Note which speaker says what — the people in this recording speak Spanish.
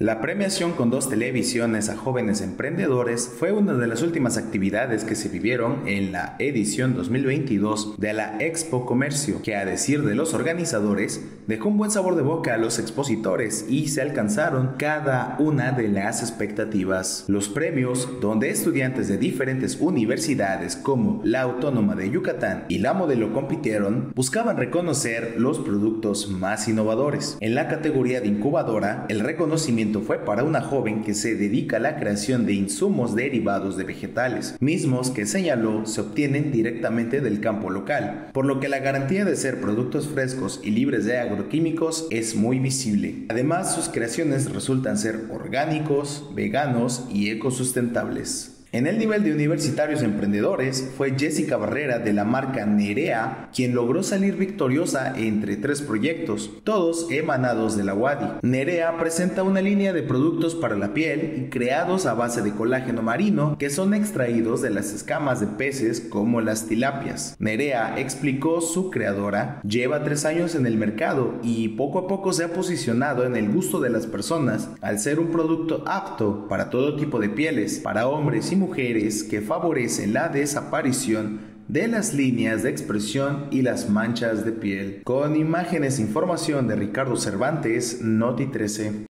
Speaker 1: La premiación con dos televisiones a jóvenes emprendedores fue una de las últimas actividades que se vivieron en la edición 2022 de la Expo Comercio, que a decir de los organizadores dejó un buen sabor de boca a los expositores y se alcanzaron cada una de las expectativas. Los premios, donde estudiantes de diferentes universidades como la Autónoma de Yucatán y la Modelo compitieron, buscaban reconocer los productos más innovadores. En la categoría de incubadora, el reconocimiento fue para una joven que se dedica a la creación de insumos derivados de vegetales, mismos que señaló se obtienen directamente del campo local, por lo que la garantía de ser productos frescos y libres de agroquímicos es muy visible. Además, sus creaciones resultan ser orgánicos, veganos y ecosustentables. En el nivel de universitarios emprendedores fue Jessica Barrera de la marca Nerea quien logró salir victoriosa entre tres proyectos, todos emanados de la Wadi. Nerea presenta una línea de productos para la piel y creados a base de colágeno marino que son extraídos de las escamas de peces como las tilapias. Nerea explicó su creadora lleva tres años en el mercado y poco a poco se ha posicionado en el gusto de las personas al ser un producto apto para todo tipo de pieles, para hombres y mujeres que favorecen la desaparición de las líneas de expresión y las manchas de piel. Con imágenes e información de Ricardo Cervantes, Noti 13.